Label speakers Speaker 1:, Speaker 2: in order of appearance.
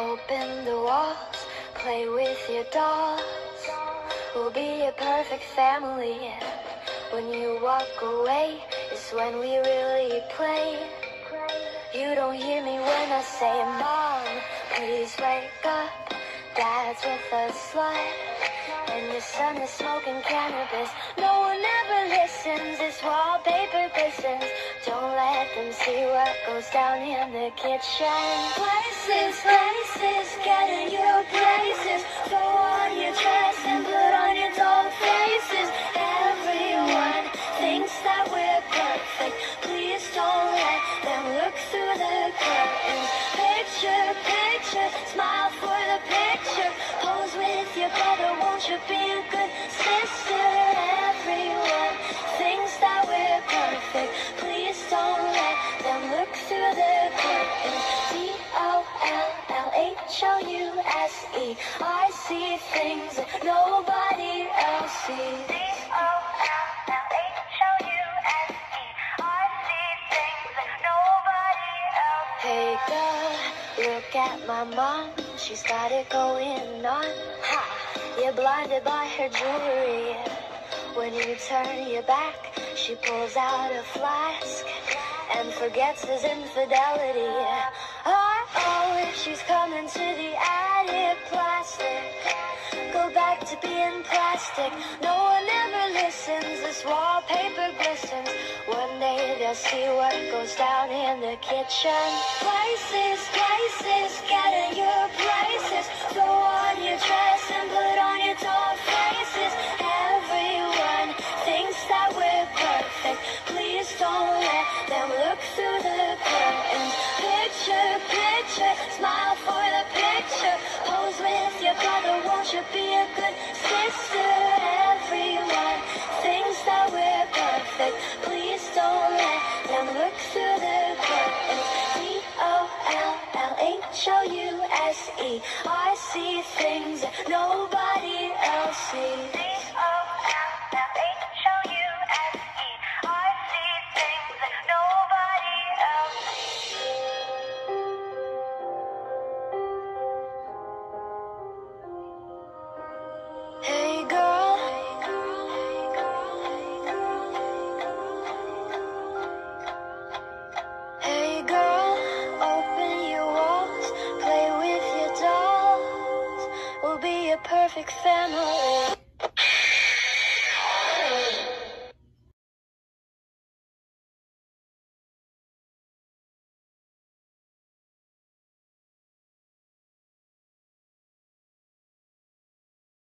Speaker 1: in the walls, play with your dolls. We'll be a perfect family. When you walk away, it's when we really play. You don't hear me when I say, Mom, please wake up. Dad's with a slut, and your son is smoking cannabis. No one ever listens, this wallpaper glistens. Them see what goes down in the kitchen. Places, places, get in your places. Throw on your dress and put on your doll faces. Everyone thinks that we're perfect. Please don't let them look through the curtains. Picture, picture, smile for the picture. Pose with your brother, won't you be a good sister? Everyone thinks that we're perfect. Please don't U S E. I see things that nobody else sees. Hey girl, look at my mom. She's got it going on. Ha! You're blinded by her jewelry. When you turn your back, she pulls out a flask forgets his infidelity. Oh, oh, she's coming to the attic plastic. Go back to being plastic. No one ever listens. This wallpaper glistens. One day they'll see what goes down in the kitchen. Places, places, in your places. Throw on your dress and put H O U S E. I see things nobody perfect family.